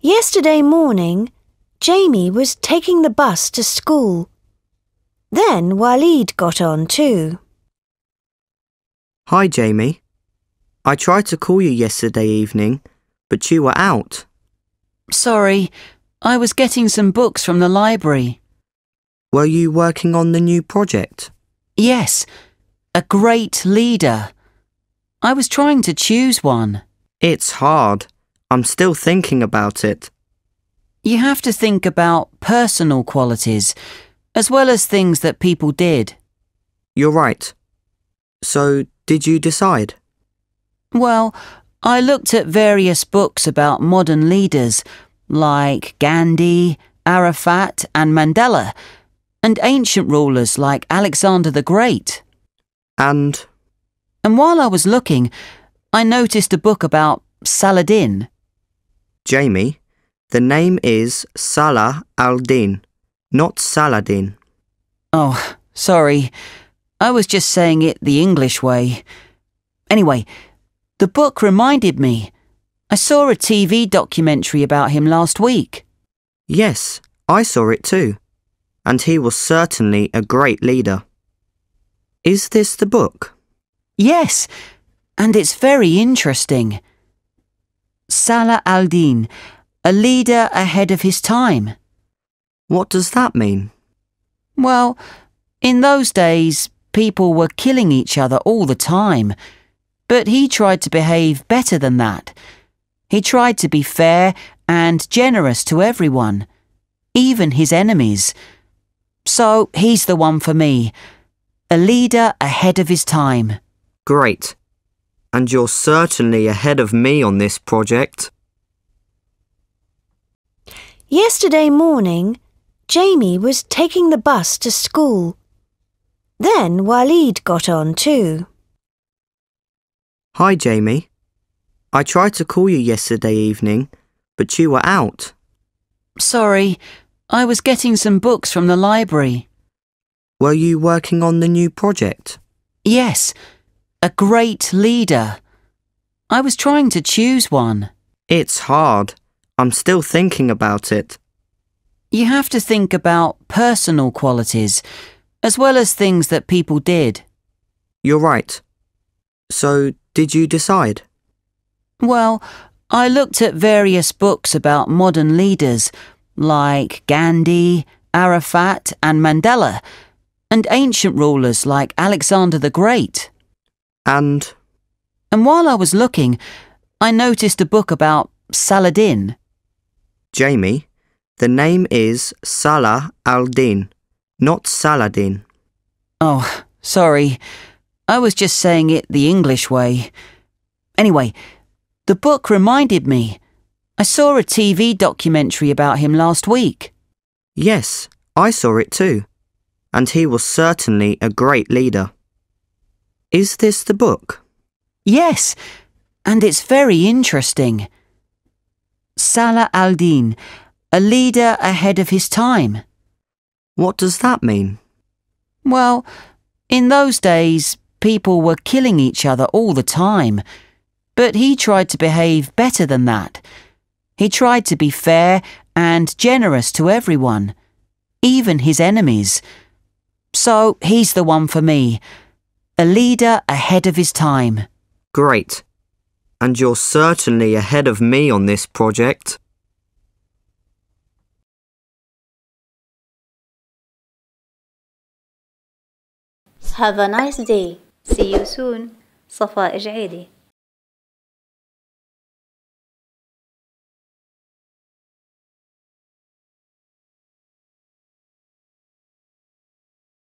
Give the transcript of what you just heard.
Yesterday morning, Jamie was taking the bus to school. Then Walid got on too. Hi, Jamie. I tried to call you yesterday evening, but you were out. Sorry, I was getting some books from the library. Were you working on the new project? Yes, a great leader. I was trying to choose one. It's hard. I'm still thinking about it. You have to think about personal qualities as well as things that people did. You're right. So, did you decide? Well, I looked at various books about modern leaders like Gandhi, Arafat, and Mandela, and ancient rulers like Alexander the Great. And And while I was looking, I noticed a book about Saladin. Jamie, the name is Salah al-Din, not Saladin. Oh, sorry. I was just saying it the English way. Anyway, the book reminded me. I saw a TV documentary about him last week. Yes, I saw it too. And he was certainly a great leader. Is this the book? Yes, and it's very interesting. Salah al-Din, a leader ahead of his time. What does that mean? Well, in those days, people were killing each other all the time. But he tried to behave better than that. He tried to be fair and generous to everyone, even his enemies. So he's the one for me. A leader ahead of his time. Great. And you're certainly ahead of me on this project. Yesterday morning, Jamie was taking the bus to school. Then Walid got on too. Hi, Jamie. I tried to call you yesterday evening, but you were out. Sorry, I was getting some books from the library. Were you working on the new project? Yes, a great leader. I was trying to choose one. It's hard. I'm still thinking about it. You have to think about personal qualities as well as things that people did. You're right. So, did you decide? Well, I looked at various books about modern leaders like Gandhi, Arafat, and Mandela, and ancient rulers like Alexander the Great. And And while I was looking, I noticed a book about Saladin. Jamie, the name is Salah al-Din, not Saladin. Oh, sorry. I was just saying it the English way. Anyway, the book reminded me. I saw a TV documentary about him last week. Yes, I saw it too. And he was certainly a great leader. Is this the book? Yes, and it's very interesting. Salah al-Din, a leader ahead of his time. What does that mean? Well, in those days, people were killing each other all the time. But he tried to behave better than that. He tried to be fair and generous to everyone, even his enemies. So he's the one for me. A leader ahead of his time. Great. And you're certainly ahead of me on this project. Have a nice day. See you soon. صفاء جعيدي